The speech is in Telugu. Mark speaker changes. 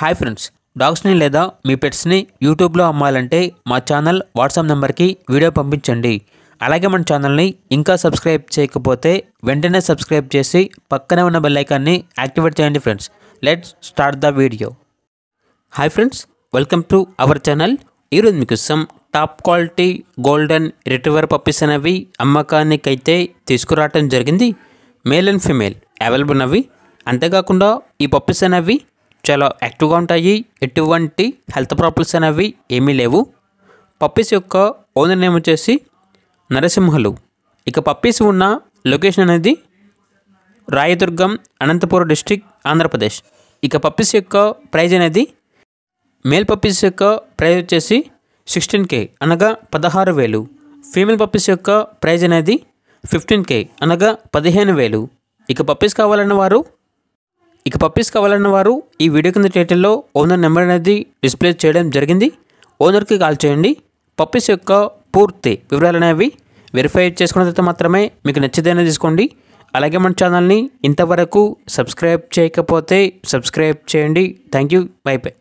Speaker 1: హాయ్ ఫ్రెండ్స్ డాగ్స్ని లేదా మీ పెట్స్ని యూట్యూబ్లో అమ్మాలంటే మా ఛానల్ వాట్సాప్ నెంబర్కి వీడియో పంపించండి. అలాగే మన ఛానల్ని ఇంకా సబ్స్క్రైబ్ చేయకపోతే వెంటనే సబ్స్క్రైబ్ చేసి పక్కనే ఉన్న బెల్లైకాన్ని యాక్టివేట్ చేయండి friends. Let's start the video hi friends welcome to our channel ఈరోజు మీకు some top quality golden retriever puppies అనేవి అమ్మకానికైతే తీసుకురావటం జరిగింది. మేల్ అండ్ ఫిమేల్ అవైలబుల్ అవి. అంతేకాకుండా ఈ పప్పీస్ అనేవి చాలా యాక్టివ్గా ఉంటాయి. ఎటువంటి హెల్త్ ప్రాబ్లమ్స్ అనేవి ఏమీ లేవు. పప్పీస్ యొక్క ఓనర్ నేమ్ వచ్చేసి నరసింహలు. ఇక పప్పీస్ ఉన్న లొకేషన్ అనేది రాయదుర్గం అనంతపురం డిస్టిక్ ఆంధ్రప్రదేశ్. ఇక పప్పీస్ యొక్క ప్రైజ్ అనేది మేల్ పప్పీస్ యొక్క ప్రైజ్ వచ్చేసి సిక్స్టీన్ కే అనగా పదహారు వేలు. ఫీమేల్ పప్పీస్ యొక్క ప్రైజ్ అనేది ఫిఫ్టీన్ కే అనగా పదిహేను వేలు. ఇక పప్పీస్ కావాలన్న వారు ఇక పప్పీస్ కావాలన్న వారు ఈ వీడియో కింద టైటిల్లో ఓనర్ నెంబర్ అనేది డిస్ప్లే చేయడం జరిగింది. ఓనర్కి కాల్ చేయండి. పప్పీస్ యొక్క పూర్తి వివరాలు అనేవి వెరిఫై చేసుకున్న తర్వాత మాత్రమే మీకు నచ్చితేనే తీసుకోండి. అలాగే మన ఛానల్ని ఇంతవరకు సబ్స్క్రైబ్ చేయకపోతే సబ్స్క్రైబ్ చేయండి. Thank you by by